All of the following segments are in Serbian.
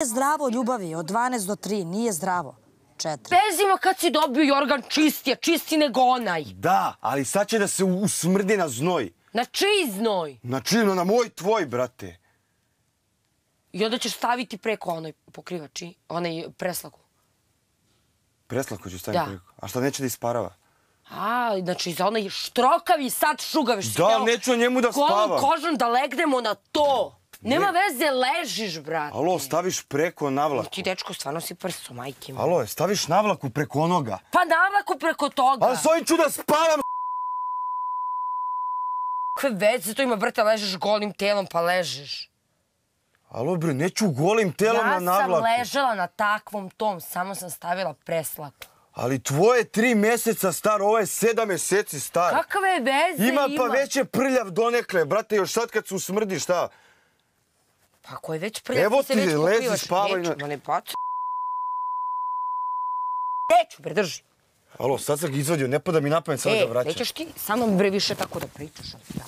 Nije zdravo ljubavi, od 12 do 3, nije zdravo. 4. Bezimo kad si dobio jorgan čist je, čisti nego onaj. Da, ali sad će da se usmrdi na znoj. Na čiji znoj? Znači, no, na moj tvoj, brate. I onda ćeš staviti preko onoj pokrivači, onaj preslaku. Preslako ću staviti Da. preko. A šta neće da isparava? A, znači za onaj štrokavi sad si Da, neću na njemu da golom spavam. kožom da legnemo na to. Nema veze, ležiš, brate. Alo, staviš preko navlaku. Ti, dečko, stvarno si prso, majke. Alo, staviš navlaku preko onoga. Pa navlaku preko toga. Ali s ovim ću da spavam. Kakve veze to ima, brate, ležeš golim telom, pa ležeš. Alo, bre, neću golim telom ja na sam navlaku. ležala na takvom tom, samo sam stavila preslaku. Ali tvoje tri meseca star, ovo je sedam meseci star. Kakve veze Ima ima? pa već je prljav donekle, brate, još sad kad se usmrdi, šta? Pa ako je već prljak, Evo se ti, već lezi, pokrivaš. spavaj Neću, ma ne baci. Neću, bre, drži. Alo, sad sam ga izvadio, ne pada mi na pamet sad e, ga vraćam. nećeš ti sa mnom bre više tako da pričaš. Ja.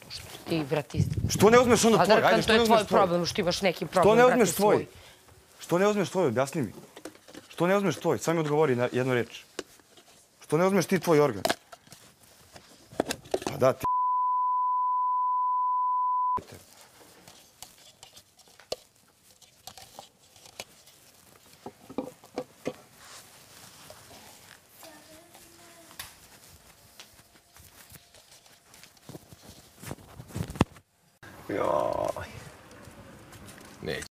To što ti, brati, Što ne uzmeš onda pa tvoj? Ajde, što to ne je uzmeš tvoj tvoj? problem, što imaš neki problem, Što ne brate, uzmeš tvoj? svoj. Što ne uzmeš tvoj, objasni mi. Što ne uzmeš tvoj? Sam mi odgovori na jednu reč. Što ne uzmeš ti tvoj organ? Pa da, ti... Joj. Neće.